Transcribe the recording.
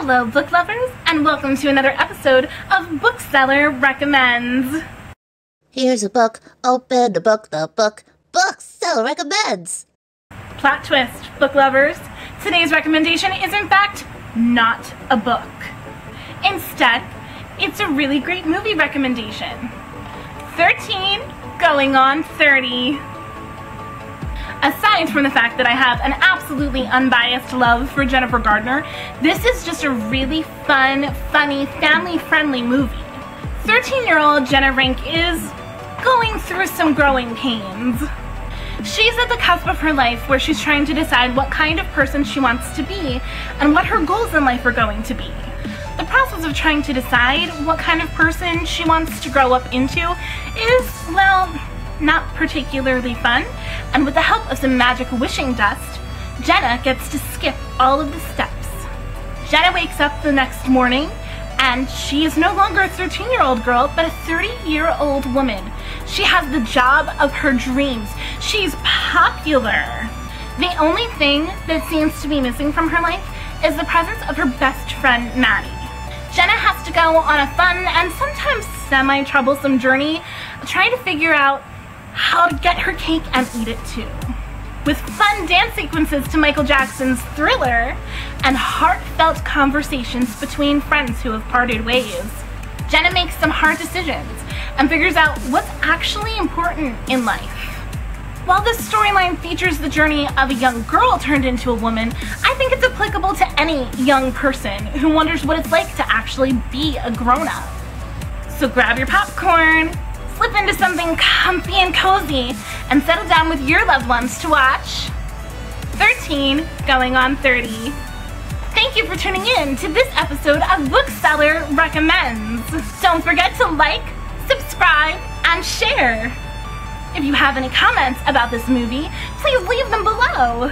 Hello, book lovers, and welcome to another episode of Bookseller Recommends. Here's a book. Open the book, the book. Bookseller recommends. Plot twist, book lovers. Today's recommendation is, in fact, not a book. Instead, it's a really great movie recommendation 13 going on 30. Aside from the fact that I have an absolutely unbiased love for Jennifer Garner, this is just a really fun, funny, family-friendly movie. 13-year-old Jenna Rink is going through some growing pains. She's at the cusp of her life where she's trying to decide what kind of person she wants to be and what her goals in life are going to be. The process of trying to decide what kind of person she wants to grow up into is, well, not particularly fun, and with the help of some magic wishing dust, Jenna gets to skip all of the steps. Jenna wakes up the next morning, and she is no longer a 13 year old girl, but a 30 year old woman. She has the job of her dreams. She's popular. The only thing that seems to be missing from her life is the presence of her best friend, Matty. Jenna has to go on a fun and sometimes semi troublesome journey trying to figure out how to get her cake and eat it too. With fun dance sequences to Michael Jackson's Thriller and heartfelt conversations between friends who have parted ways, Jenna makes some hard decisions and figures out what's actually important in life. While this storyline features the journey of a young girl turned into a woman, I think it's applicable to any young person who wonders what it's like to actually be a grown-up. So grab your popcorn, slip into something comfy and cozy, and settle down with your loved ones to watch 13 going on 30. Thank you for tuning in to this episode of Bookseller Recommends. Don't forget to like, subscribe, and share. If you have any comments about this movie, please leave them below.